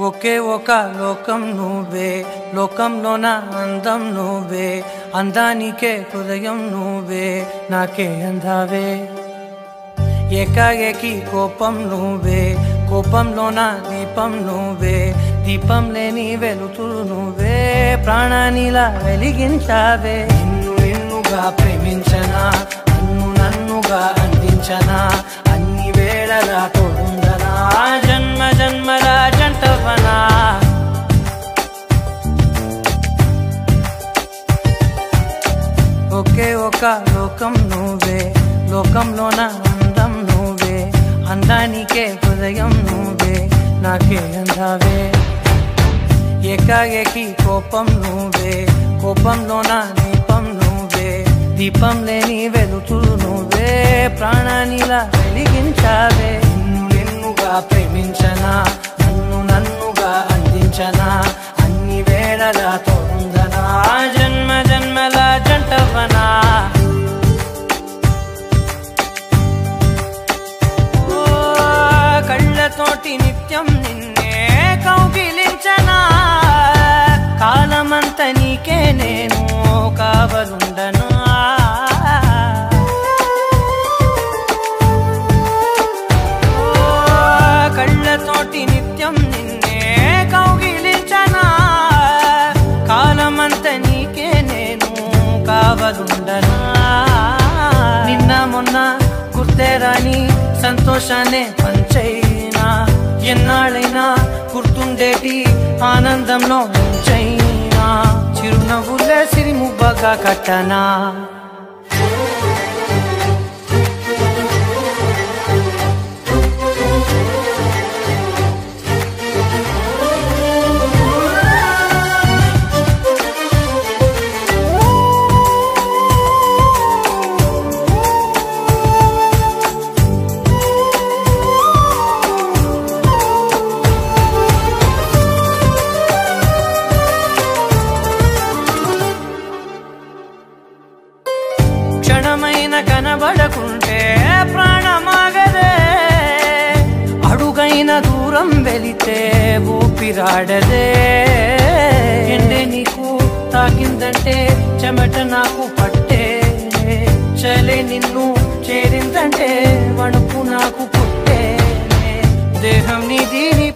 ఒకే ఒక లోకం నువ్వే లోకంలోన అందం నువ్వే అందానికే హృదయం నువ్వే నాకే అందావే. ఏకాఏకి కోపం నువ్వే కోపంలోన దీపం నువ్వే దీపం లేని వెలుతురు నువ్వే ప్రాణానిలా వెలిగించావే. నిన్ను నిన్నుగా ప్రేమించనా నన్ను నన్నుగా అందించనా అన్ని వేళలా తోడుందనా జన్మ జన్మల ఒక లోకం నువ్వే. లోకంలోన అందం నువ్వే. అందానికే హృదయం నువ్వే. నాకే అందావే. ఏకాఏకి కోపం నువ్వే. కోపంలోన దీపం నువ్వే. దీపం లేని వెలుతురు నువ్వే. ప్రాణానిలా వెలిగించావే. నిన్ను నిన్నుగా ప్రేమించనా? నన్ను నన్నుగా అందించనా? అన్ని వేళలా తొందనా నీకే నేను కావలుండను? కళ్ళతోటి నిత్యం నిన్నే కౌగిలించనా? కాలమంత నీకే నేను కావలుండనా? నిన్న మొన్న గుర్తేరాని సంతోషాన్ని పంచైనా. ఎన్నాళ్ళైనా గుర్తుండేటి ఆనందంలో una vuole si rimubaga katana. ದೂರಂ వెళితే ఊపిరాడదే. ఎండే నీకు తాకిందంటే చెమట నాకు పట్టే. చలే నిన్ను చేరిందంటే వణుకు నాకు పుట్టే. దేహం నీ దీని